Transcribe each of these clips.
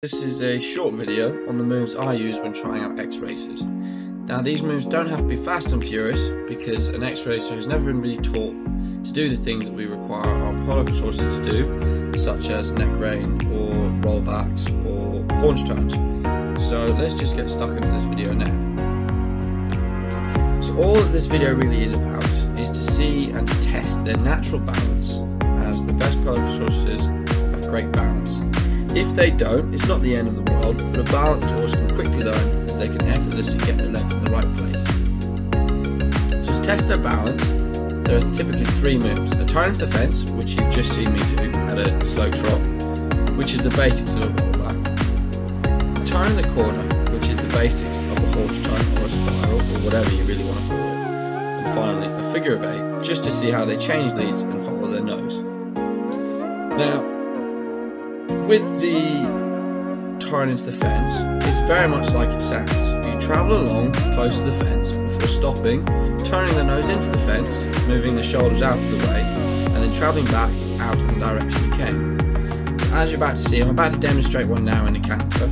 This is a short video on the moves I use when trying out ex-racers. Now these moves don't have to be fast and furious because an ex-racer has never been really taught to do the things that we require our polocrosse horses to do, such as neck rein or rollbacks or haunch turns. So let's just get stuck into this video now. So all that this video really is about is to see and to test their natural balance as the best polocrosse horses have great balance if they don't, it's not the end of the world, but a balanced horse can quickly learn as they can effortlessly get their legs in the right place. So to test their balance, there are typically three moves. A turn to the fence, which you've just seen me do at a slow trot, which is the basics of a rollback. A turn in the corner, which is the basics of a horse turn or a spiral, or whatever you really want to call it. And finally, a figure of eight, just to see how they change leads and follow their nose. Now, with the turn into the fence, it's very much like it sounds. You travel along close to the fence before stopping, turning the nose into the fence, moving the shoulders out of the way, and then travelling back out in the direction you came. So as you're about to see, I'm about to demonstrate one now in a canter.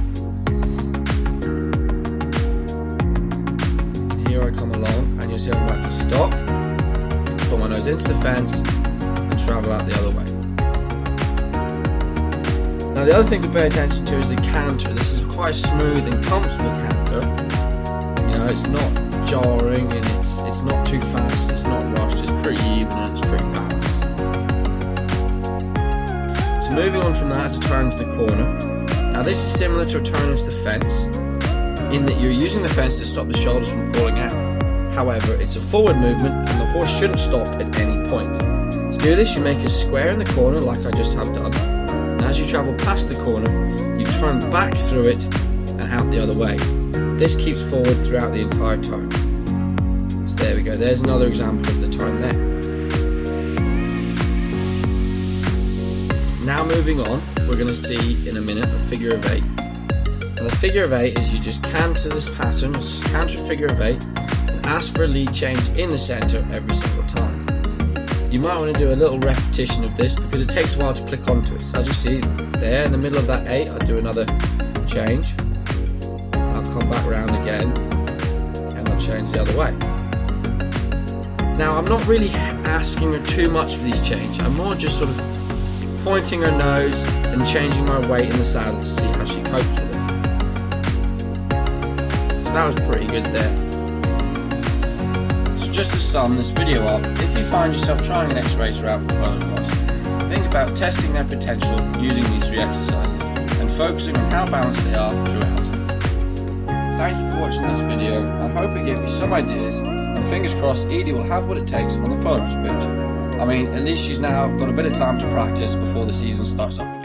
So here I come along, and you'll see I'm about to stop, put my nose into the fence, and travel out the other way. Now the other thing to pay attention to is the canter. This is quite a smooth and comfortable canter. You know, it's not jarring and it's it's not too fast, it's not rushed, it's pretty even and it's pretty balanced. So moving on from that a turn to the corner. Now this is similar to a turn into the fence in that you're using the fence to stop the shoulders from falling out. However, it's a forward movement and the horse shouldn't stop at any point. To do this, you make a square in the corner like I just have done as you travel past the corner, you turn back through it and out the other way. This keeps forward throughout the entire turn. So there we go, there's another example of the turn there. Now moving on, we're going to see in a minute a figure of 8. And the figure of 8 is you just canter this pattern, canter figure of 8, and ask for a lead change in the centre every single time you might want to do a little repetition of this because it takes a while to click onto it. So as you see there in the middle of that 8, I'll do another change. I'll come back around again and I'll change the other way. Now I'm not really asking her too much for these change. I'm more just sort of pointing her nose and changing my weight in the saddle to see how she copes with it. So that was pretty good there just to sum this video up, if you find yourself trying an ex-racer out for polo think about testing their potential using these three exercises and focusing on how balanced they are throughout. Thank you for watching this video, I hope it gave you some ideas, and fingers crossed Edie will have what it takes on the polo pitch. I mean, at least she's now got a bit of time to practice before the season starts up.